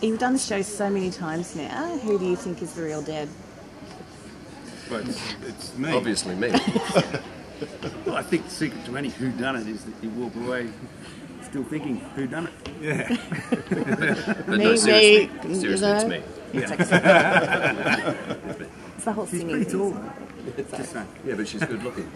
You've done the show so many times now. Who do you think is the real Deb? Well, it's, it's me. Obviously me. Well, I think the secret to any who done it is that you walk away still thinking who done it. Yeah. But Me, no, seriously, me, seriously, it's you me. It's, it's the whole She's pretty thing. tall. Yeah, but she's good looking.